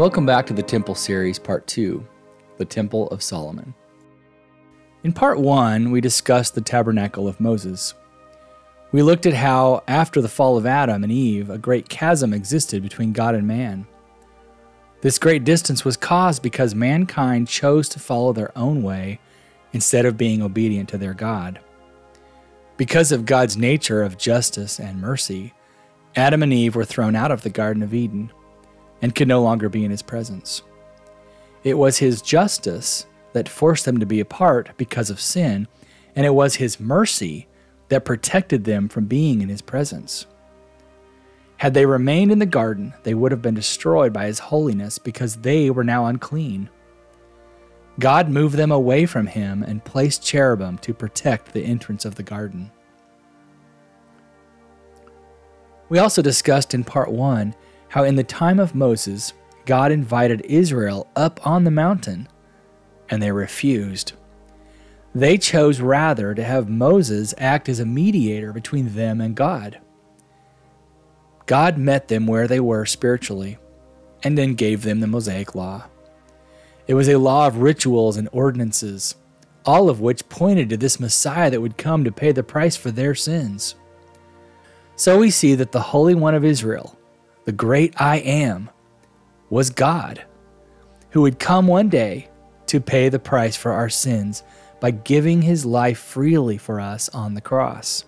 Welcome back to the Temple Series, Part 2 The Temple of Solomon. In Part 1, we discussed the Tabernacle of Moses. We looked at how, after the fall of Adam and Eve, a great chasm existed between God and man. This great distance was caused because mankind chose to follow their own way instead of being obedient to their God. Because of God's nature of justice and mercy, Adam and Eve were thrown out of the Garden of Eden and could no longer be in his presence. It was his justice that forced them to be apart because of sin, and it was his mercy that protected them from being in his presence. Had they remained in the garden, they would have been destroyed by his holiness because they were now unclean. God moved them away from him and placed cherubim to protect the entrance of the garden. We also discussed in part 1 how in the time of Moses, God invited Israel up on the mountain, and they refused. They chose rather to have Moses act as a mediator between them and God. God met them where they were spiritually, and then gave them the Mosaic Law. It was a law of rituals and ordinances, all of which pointed to this Messiah that would come to pay the price for their sins. So we see that the Holy One of Israel, the great I Am, was God, who would come one day to pay the price for our sins by giving his life freely for us on the cross.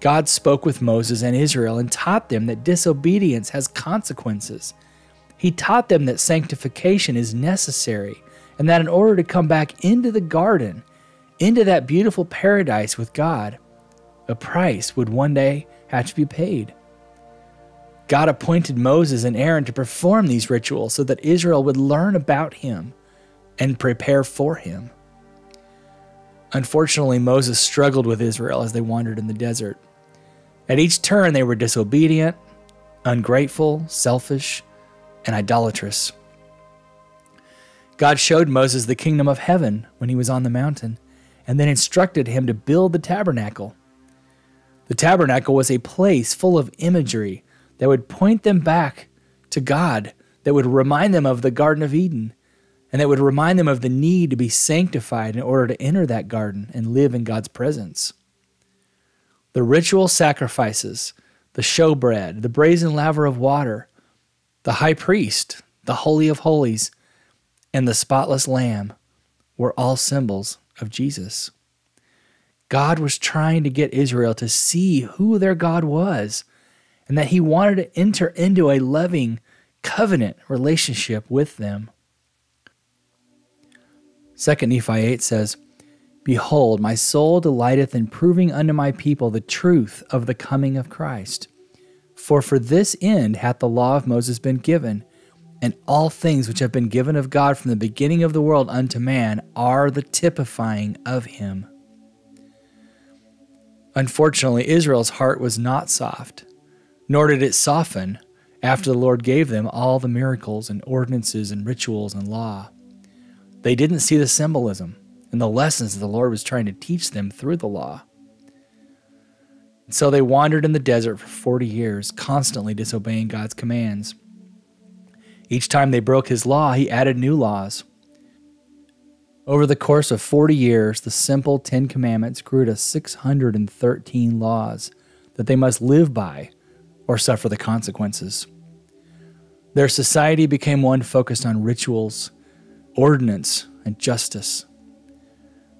God spoke with Moses and Israel and taught them that disobedience has consequences. He taught them that sanctification is necessary and that in order to come back into the garden, into that beautiful paradise with God, a price would one day have to be paid. God appointed Moses and Aaron to perform these rituals so that Israel would learn about him and prepare for him. Unfortunately, Moses struggled with Israel as they wandered in the desert. At each turn, they were disobedient, ungrateful, selfish, and idolatrous. God showed Moses the kingdom of heaven when he was on the mountain, and then instructed him to build the tabernacle. The tabernacle was a place full of imagery that would point them back to God, that would remind them of the Garden of Eden, and that would remind them of the need to be sanctified in order to enter that garden and live in God's presence. The ritual sacrifices, the showbread, the brazen laver of water, the high priest, the Holy of Holies, and the spotless lamb were all symbols of Jesus. God was trying to get Israel to see who their God was and that he wanted to enter into a loving covenant relationship with them. 2 Nephi 8 says, Behold, my soul delighteth in proving unto my people the truth of the coming of Christ. For for this end hath the law of Moses been given, and all things which have been given of God from the beginning of the world unto man are the typifying of him. Unfortunately, Israel's heart was not soft nor did it soften after the Lord gave them all the miracles and ordinances and rituals and law. They didn't see the symbolism and the lessons that the Lord was trying to teach them through the law. And so they wandered in the desert for 40 years, constantly disobeying God's commands. Each time they broke his law, he added new laws. Over the course of 40 years, the simple Ten Commandments grew to 613 laws that they must live by or suffer the consequences. Their society became one focused on rituals, ordinance, and justice.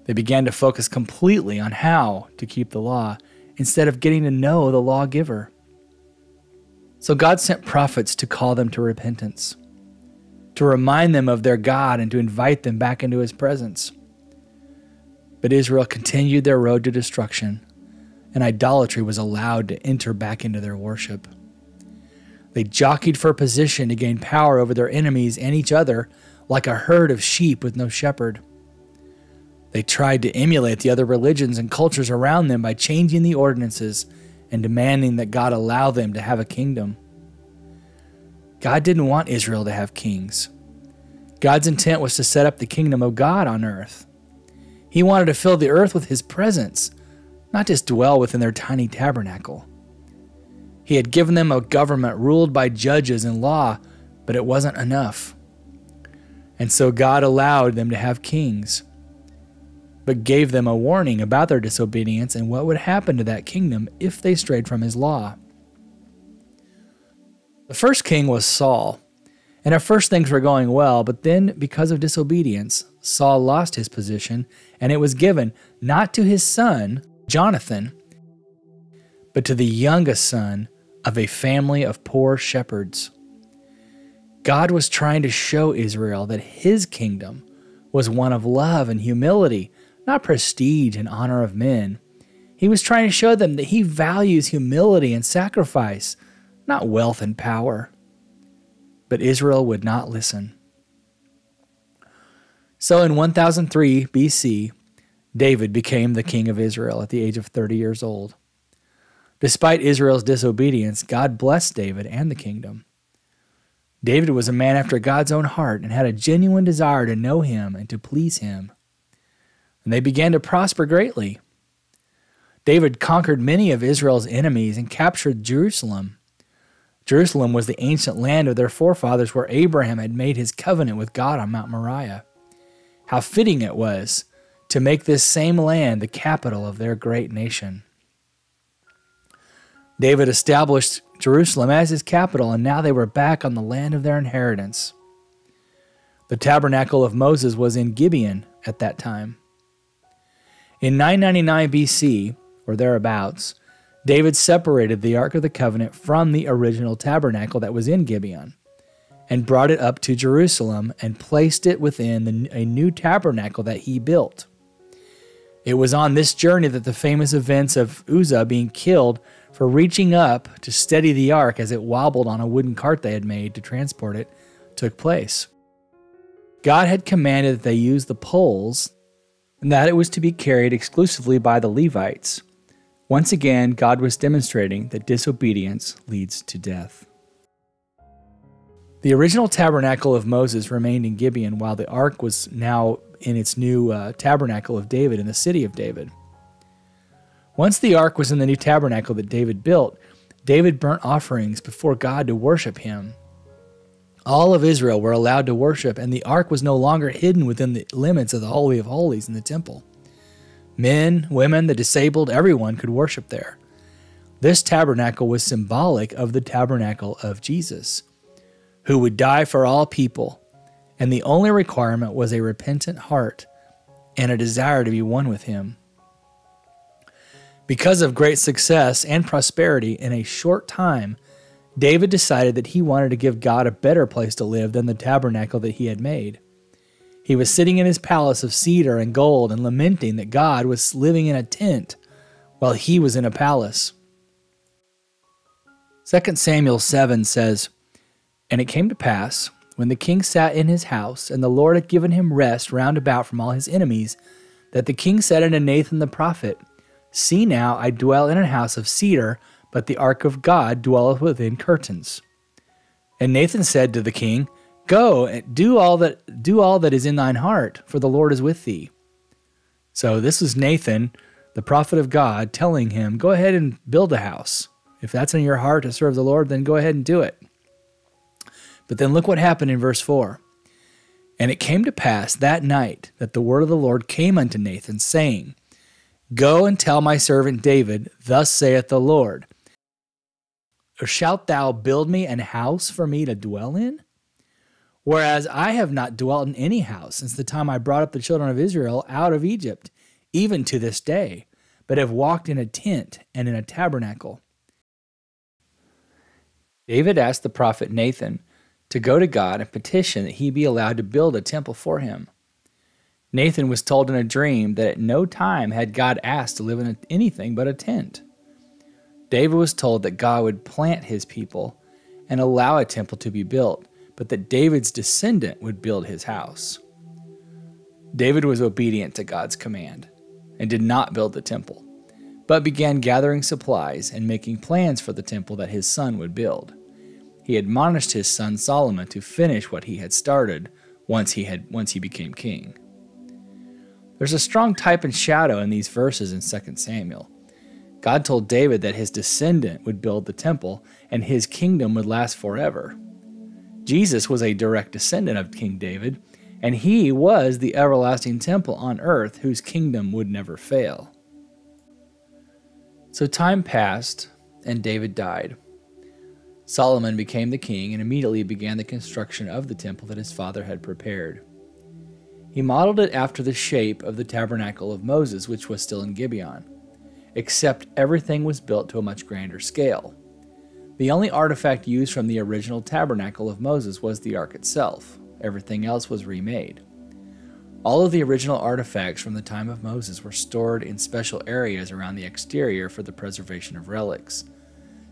They began to focus completely on how to keep the law instead of getting to know the lawgiver. So God sent prophets to call them to repentance, to remind them of their God and to invite them back into his presence. But Israel continued their road to destruction and idolatry was allowed to enter back into their worship. They jockeyed for position to gain power over their enemies and each other like a herd of sheep with no shepherd. They tried to emulate the other religions and cultures around them by changing the ordinances and demanding that God allow them to have a kingdom. God didn't want Israel to have kings. God's intent was to set up the kingdom of God on earth. He wanted to fill the earth with His presence not just dwell within their tiny tabernacle. He had given them a government ruled by judges and law, but it wasn't enough. And so God allowed them to have kings, but gave them a warning about their disobedience and what would happen to that kingdom if they strayed from his law. The first king was Saul. And at first things were going well, but then because of disobedience, Saul lost his position, and it was given not to his son, Jonathan, but to the youngest son of a family of poor shepherds. God was trying to show Israel that his kingdom was one of love and humility, not prestige and honor of men. He was trying to show them that he values humility and sacrifice, not wealth and power. But Israel would not listen. So in 1003 BC, David became the king of Israel at the age of 30 years old. Despite Israel's disobedience, God blessed David and the kingdom. David was a man after God's own heart and had a genuine desire to know him and to please him. And they began to prosper greatly. David conquered many of Israel's enemies and captured Jerusalem. Jerusalem was the ancient land of their forefathers where Abraham had made his covenant with God on Mount Moriah. How fitting it was to make this same land the capital of their great nation. David established Jerusalem as his capital, and now they were back on the land of their inheritance. The tabernacle of Moses was in Gibeon at that time. In 999 BC, or thereabouts, David separated the Ark of the Covenant from the original tabernacle that was in Gibeon and brought it up to Jerusalem and placed it within the, a new tabernacle that he built. It was on this journey that the famous events of Uzzah being killed for reaching up to steady the ark as it wobbled on a wooden cart they had made to transport it took place. God had commanded that they use the poles and that it was to be carried exclusively by the Levites. Once again, God was demonstrating that disobedience leads to death. The original tabernacle of Moses remained in Gibeon while the ark was now in its new uh, tabernacle of David in the city of David. Once the ark was in the new tabernacle that David built, David burnt offerings before God to worship him. All of Israel were allowed to worship, and the ark was no longer hidden within the limits of the Holy of Holies in the temple. Men, women, the disabled, everyone could worship there. This tabernacle was symbolic of the tabernacle of Jesus, who would die for all people, and the only requirement was a repentant heart and a desire to be one with him. Because of great success and prosperity in a short time, David decided that he wanted to give God a better place to live than the tabernacle that he had made. He was sitting in his palace of cedar and gold and lamenting that God was living in a tent while he was in a palace. 2 Samuel 7 says, And it came to pass, when the king sat in his house, and the Lord had given him rest round about from all his enemies, that the king said unto Nathan the prophet, See now, I dwell in a house of cedar, but the ark of God dwelleth within curtains. And Nathan said to the king, Go and do all that do all that is in thine heart, for the Lord is with thee. So this is Nathan, the prophet of God, telling him, Go ahead and build a house. If that's in your heart to serve the Lord, then go ahead and do it. But then look what happened in verse 4. And it came to pass that night that the word of the Lord came unto Nathan, saying, Go and tell my servant David, Thus saith the Lord, Or shalt thou build me an house for me to dwell in? Whereas I have not dwelt in any house since the time I brought up the children of Israel out of Egypt, even to this day, but have walked in a tent and in a tabernacle. David asked the prophet Nathan to go to God and petition that he be allowed to build a temple for him. Nathan was told in a dream that at no time had God asked to live in anything but a tent. David was told that God would plant his people and allow a temple to be built, but that David's descendant would build his house. David was obedient to God's command and did not build the temple, but began gathering supplies and making plans for the temple that his son would build. He admonished his son Solomon to finish what he had started once he had once he became king. There's a strong type and shadow in these verses in 2 Samuel. God told David that his descendant would build the temple and his kingdom would last forever. Jesus was a direct descendant of King David, and he was the everlasting temple on earth whose kingdom would never fail. So time passed, and David died. Solomon became the king and immediately began the construction of the temple that his father had prepared. He modeled it after the shape of the tabernacle of Moses, which was still in Gibeon, except everything was built to a much grander scale. The only artifact used from the original tabernacle of Moses was the ark itself. Everything else was remade. All of the original artifacts from the time of Moses were stored in special areas around the exterior for the preservation of relics.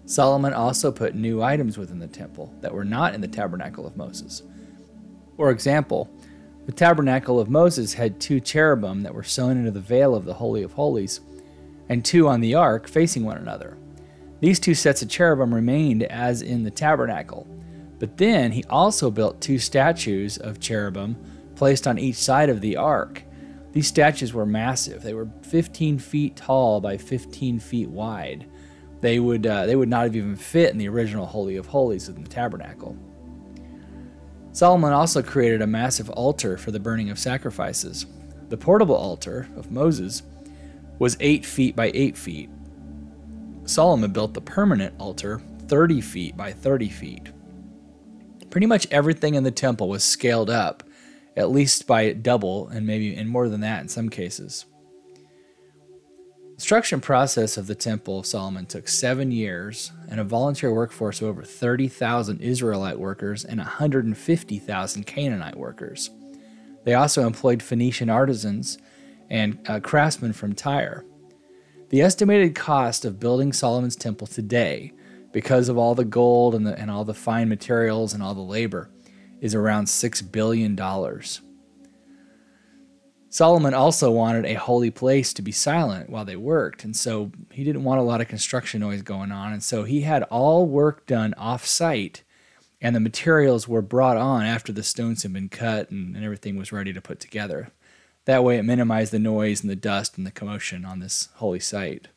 Solomon also put new items within the temple that were not in the tabernacle of Moses. For example, the tabernacle of Moses had two cherubim that were sewn into the veil of the Holy of Holies, and two on the ark facing one another. These two sets of cherubim remained as in the tabernacle. But then he also built two statues of cherubim placed on each side of the ark. These statues were massive. They were 15 feet tall by 15 feet wide. They would, uh, they would not have even fit in the original Holy of Holies in the tabernacle. Solomon also created a massive altar for the burning of sacrifices. The portable altar of Moses was 8 feet by 8 feet, Solomon built the permanent altar 30 feet by 30 feet. Pretty much everything in the temple was scaled up, at least by double, and maybe and more than that in some cases. The construction process of the Temple of Solomon took seven years, and a volunteer workforce of over 30,000 Israelite workers and 150,000 Canaanite workers. They also employed Phoenician artisans and uh, craftsmen from Tyre. The estimated cost of building Solomon's temple today, because of all the gold and, the, and all the fine materials and all the labor, is around $6 billion. Solomon also wanted a holy place to be silent while they worked, and so he didn't want a lot of construction noise going on, and so he had all work done off site, and the materials were brought on after the stones had been cut and, and everything was ready to put together. That way, it minimized the noise and the dust and the commotion on this holy site.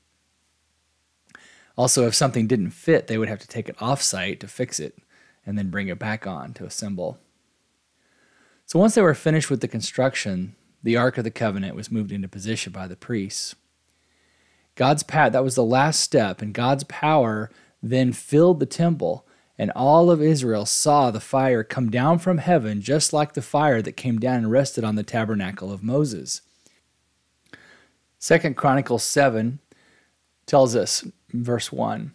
Also, if something didn't fit, they would have to take it off site to fix it and then bring it back on to assemble. So, once they were finished with the construction, the Ark of the Covenant was moved into position by the priests. God's power, that was the last step, and God's power then filled the temple and all of Israel saw the fire come down from heaven, just like the fire that came down and rested on the tabernacle of Moses. Second Chronicles 7 tells us, verse 1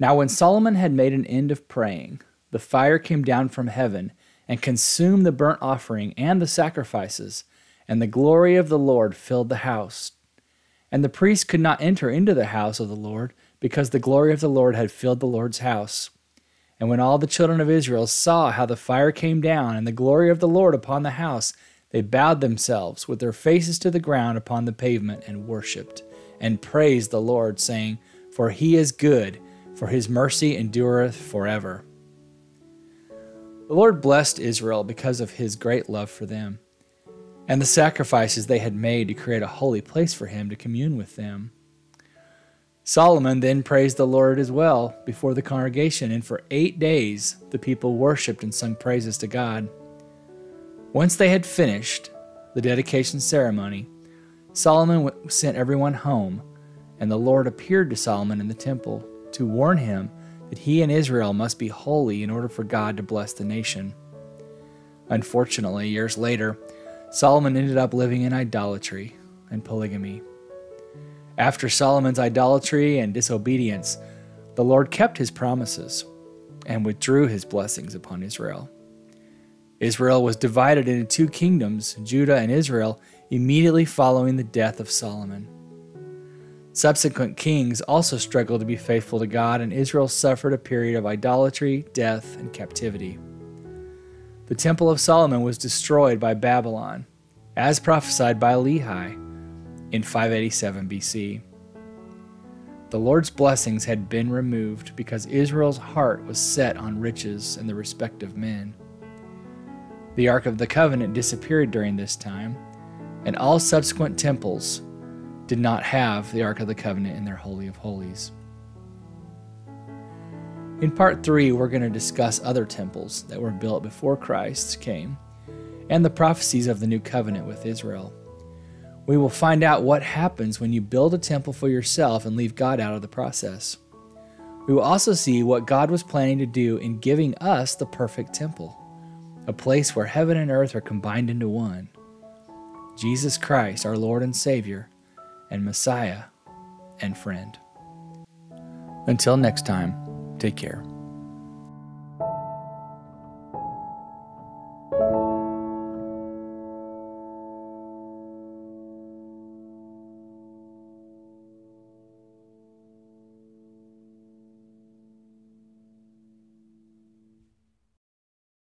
Now when Solomon had made an end of praying, the fire came down from heaven and consumed the burnt offering and the sacrifices, and the glory of the Lord filled the house. And the priests could not enter into the house of the Lord, because the glory of the Lord had filled the Lord's house. And when all the children of Israel saw how the fire came down and the glory of the Lord upon the house, they bowed themselves with their faces to the ground upon the pavement and worshipped, and praised the Lord, saying, For he is good, for his mercy endureth forever. The Lord blessed Israel because of his great love for them, and the sacrifices they had made to create a holy place for him to commune with them. Solomon then praised the Lord as well before the congregation, and for eight days the people worshipped and sung praises to God. Once they had finished the dedication ceremony, Solomon sent everyone home, and the Lord appeared to Solomon in the temple to warn him that he and Israel must be holy in order for God to bless the nation. Unfortunately, years later, Solomon ended up living in idolatry and polygamy. After Solomon's idolatry and disobedience, the Lord kept his promises and withdrew his blessings upon Israel. Israel was divided into two kingdoms, Judah and Israel, immediately following the death of Solomon. Subsequent kings also struggled to be faithful to God, and Israel suffered a period of idolatry, death, and captivity. The Temple of Solomon was destroyed by Babylon, as prophesied by Lehi in 587 BC. The Lord's blessings had been removed because Israel's heart was set on riches and the respect of men. The Ark of the Covenant disappeared during this time, and all subsequent temples did not have the Ark of the Covenant in their Holy of Holies. In part three, we're going to discuss other temples that were built before Christ came and the prophecies of the new covenant with Israel. We will find out what happens when you build a temple for yourself and leave God out of the process. We will also see what God was planning to do in giving us the perfect temple, a place where heaven and earth are combined into one. Jesus Christ, our Lord and Savior, and Messiah and friend. Until next time, take care.